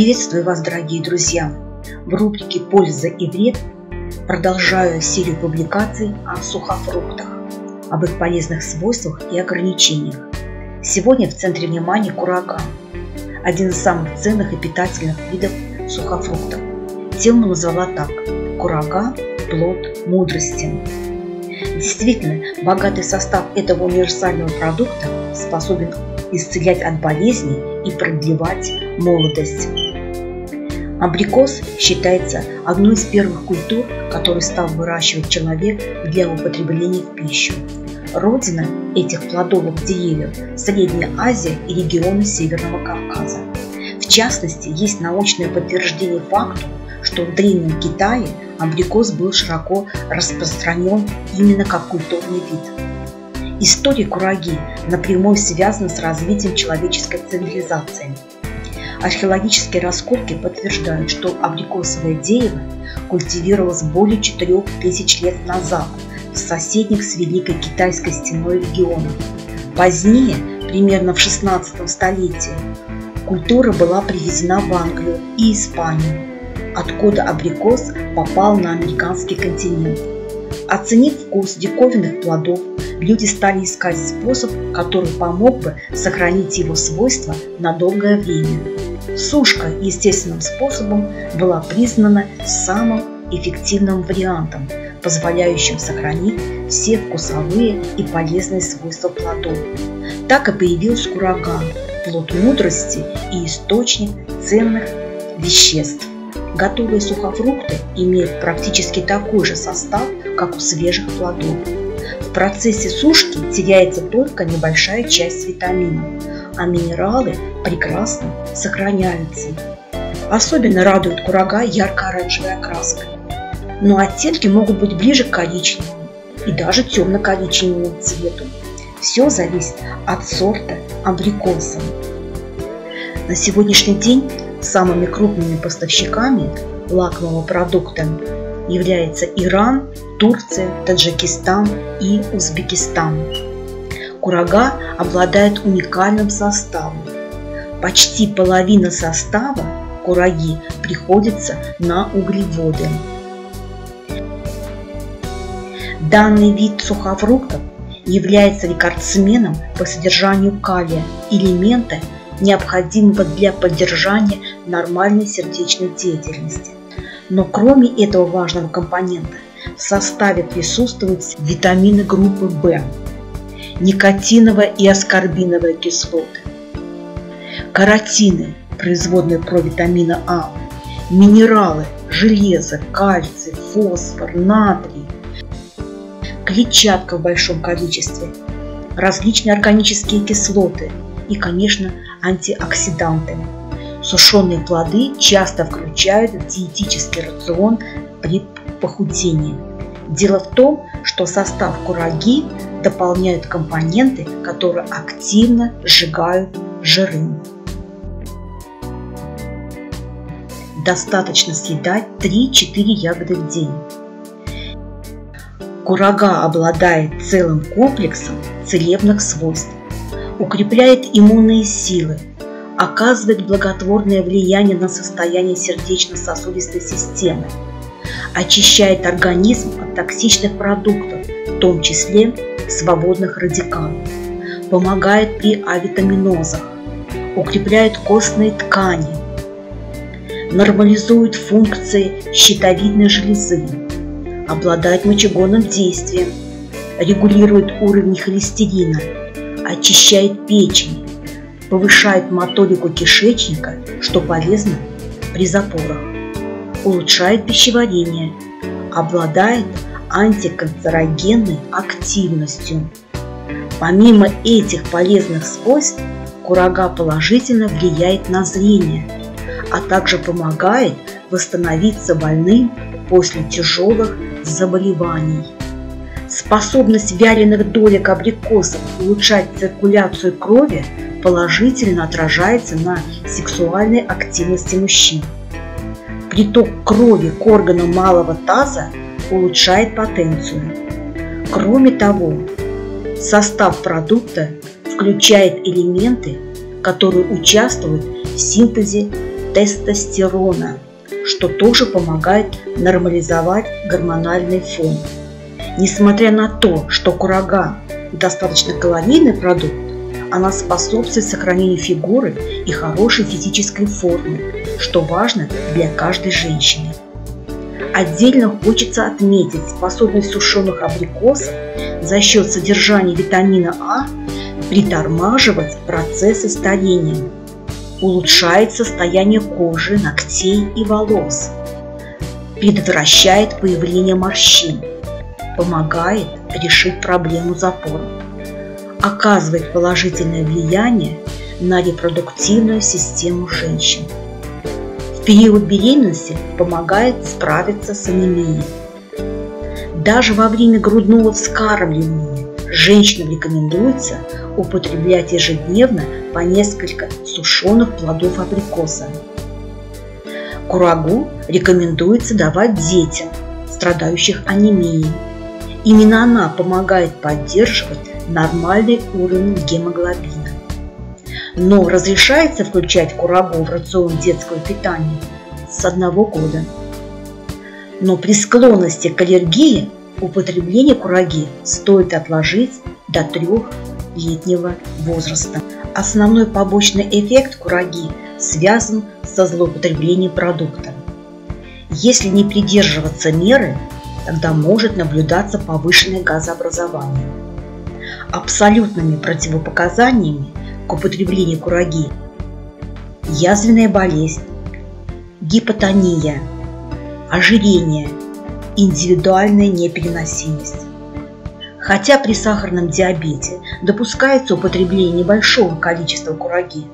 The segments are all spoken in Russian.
Приветствую вас, дорогие друзья! В рубрике «Польза и вред» продолжаю серию публикаций о сухофруктах, об их полезных свойствах и ограничениях. Сегодня в центре внимания курага, один из самых ценных и питательных видов сухофруктов. Тему назвала так – курага – плод мудрости. Действительно, богатый состав этого универсального продукта способен исцелять от болезней и продлевать молодость. Абрикос считается одной из первых культур, который стал выращивать человек для употребления в пищу. Родина этих плодовых деревьев – Средняя Азия и регионы Северного Кавказа. В частности, есть научное подтверждение факту, что в Древнем Китае абрикос был широко распространен именно как культурный вид. История кураги напрямую связана с развитием человеческой цивилизации – Археологические раскопки подтверждают, что абрикосовое дерево культивировалось более 4000 лет назад в соседних с Великой Китайской стеной регионах. Позднее, примерно в 16 столетии, культура была привезена в Англию и Испанию, откуда абрикос попал на американский континент. Оценив вкус диковинных плодов, люди стали искать способ, который помог бы сохранить его свойства на долгое время. Сушка естественным способом была признана самым эффективным вариантом, позволяющим сохранить все вкусовые и полезные свойства плодов. Так и появился курага – плод мудрости и источник ценных веществ. Готовые сухофрукты имеют практически такой же состав, как у свежих плодов. В процессе сушки теряется только небольшая часть витаминов, а минералы прекрасно сохраняются. Особенно радует курага ярко-оранжевая окраска. Но оттенки могут быть ближе к коричневому и даже темно-коричневому цвету. Все зависит от сорта абрикоса. На сегодняшний день самыми крупными поставщиками лакового продукта являются Иран, Турция, Таджикистан и Узбекистан. Курага обладает уникальным составом. Почти половина состава кураги приходится на углеводы. Данный вид сухофруктов является рекордсменом по содержанию калия, элемента, необходимого для поддержания нормальной сердечной деятельности. Но кроме этого важного компонента в составе присутствуют витамины группы В, никотиновая и аскорбиновая кислоты, каротины, производные провитамина А, минералы, железо, кальций, фосфор, натрий, клетчатка в большом количестве, различные органические кислоты и, конечно, антиоксиданты. Сушеные плоды часто включают в диетический рацион при похудении. Дело в том, что состав кураги дополняют компоненты, которые активно сжигают жиры. Достаточно съедать 3-4 ягоды в день. Курага обладает целым комплексом целебных свойств, укрепляет иммунные силы, оказывает благотворное влияние на состояние сердечно-сосудистой системы, очищает организм от токсичных продуктов, в том числе свободных радикалов, помогает при авитаминозах, укрепляет костные ткани, нормализует функции щитовидной железы, обладает мочегонным действием, регулирует уровень холестерина, очищает печень, повышает моторику кишечника, что полезно при запорах, улучшает пищеварение, обладает антиканцерогенной активностью. Помимо этих полезных свойств, курага положительно влияет на зрение, а также помогает восстановиться больным после тяжелых заболеваний. Способность вяленых долек абрикосов улучшать циркуляцию крови положительно отражается на сексуальной активности мужчин. Приток крови к органам малого таза улучшает потенцию. Кроме того, состав продукта включает элементы, которые участвуют в синтезе тестостерона, что тоже помогает нормализовать гормональный фон. Несмотря на то, что курага достаточно калорийный продукт, она способствует сохранению фигуры и хорошей физической формы, что важно для каждой женщины. Отдельно хочется отметить способность сушеных абрикосов за счет содержания витамина А притормаживать процессы старения, улучшает состояние кожи, ногтей и волос, предотвращает появление морщин, помогает решить проблему запора, оказывает положительное влияние на репродуктивную систему женщин. В период беременности помогает справиться с анемией. Даже во время грудного вскармливания женщинам рекомендуется употреблять ежедневно по несколько сушеных плодов абрикоса. Курагу рекомендуется давать детям, страдающих анемией. Именно она помогает поддерживать нормальный уровень гемоглобина. Но разрешается включать курагу в рацион детского питания с одного года. Но при склонности к аллергии употребление кураги стоит отложить до трехлетнего возраста. Основной побочный эффект кураги связан со злоупотреблением продукта. Если не придерживаться меры, тогда может наблюдаться повышенное газообразование. Абсолютными противопоказаниями к употреблению кураги язвенная болезнь, гипотония, ожирение, индивидуальная непереносимость. Хотя при сахарном диабете допускается употребление небольшого количества кураги,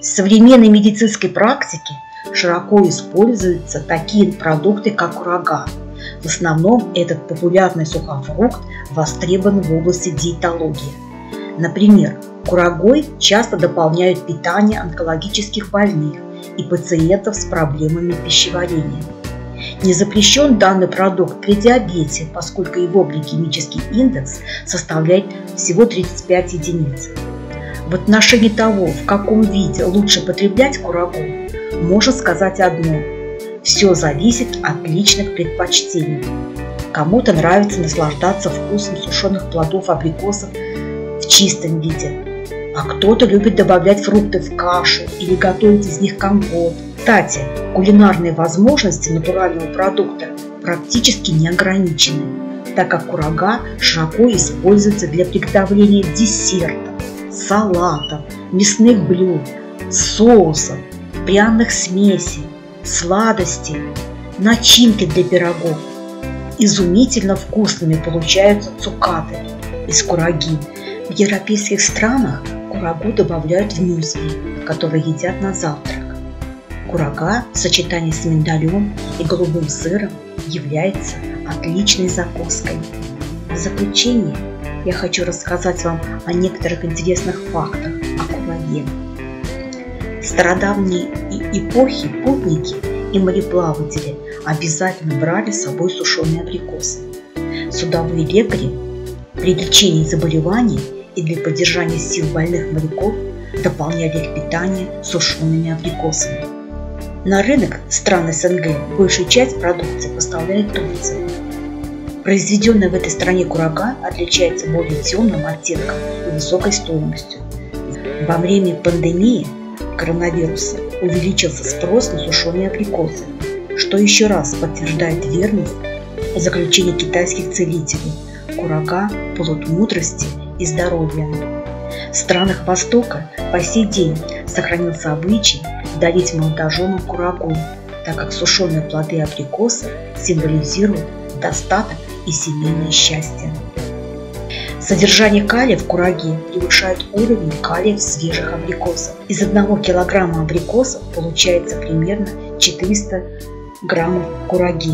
в современной медицинской практике широко используются такие продукты, как курага. В основном этот популярный сухофрукт востребован в области диетологии. Например, курагой часто дополняют питание онкологических больных и пациентов с проблемами пищеварения. Не запрещен данный продукт при диабете, поскольку его гликемический индекс составляет всего 35 единиц. В отношении того, в каком виде лучше потреблять курагу, можно сказать одно – все зависит от личных предпочтений. Кому-то нравится наслаждаться вкусом сушеных плодов абрикосов в чистом виде, а кто-то любит добавлять фрукты в кашу или готовить из них компот – кстати, кулинарные возможности натурального продукта практически не ограничены, так как курага широко используется для приготовления десертов, салатов, мясных блюд, соусов, пряных смесей, сладостей, начинки для пирогов. Изумительно вкусными получаются цукаты из кураги. В европейских странах курагу добавляют в мюсли, которые едят на завтрак. Курага в сочетании с миндалем и голубым сыром является отличной закуской. В заключение я хочу рассказать вам о некоторых интересных фактах о кураге. В стародавней эпохи путники и мореплаватели обязательно брали с собой сушеные абрикосы. Судовые лекари при лечении заболеваний и для поддержания сил больных моряков дополняли их питание сушеными абрикосами. На рынок стран СНГ большую часть продукции поставляет Турция. Произведенная в этой стране курага отличается более темным оттенком и высокой стоимостью. Во время пандемии коронавируса увеличился спрос на сушеные абрикосы, что еще раз подтверждает верность заключения китайских целителей курага – плод мудрости и здоровья. В странах Востока по сей день сохранился обычай дарить молодоженам курагу, так как сушеные плоды абрикоса символизируют достаток и семейное счастье. Содержание калия в кураге превышает уровень калия в свежих абрикосах. Из 1 килограмма абрикосов получается примерно 400 граммов кураги.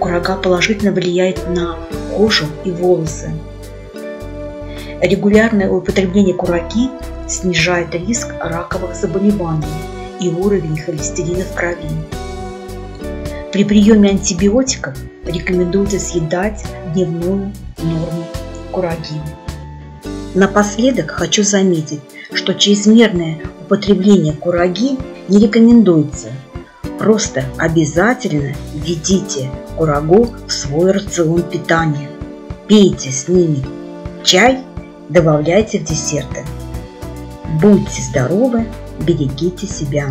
Курага положительно влияет на кожу и волосы. Регулярное употребление кураги снижает риск раковых заболеваний и уровень холестерина в крови. При приеме антибиотиков рекомендуется съедать дневную норму кураги. Напоследок хочу заметить, что чрезмерное употребление кураги не рекомендуется. Просто обязательно введите курагу в свой рацион питания. Пейте с ними чай, добавляйте в десерты. Будьте здоровы, берегите себя.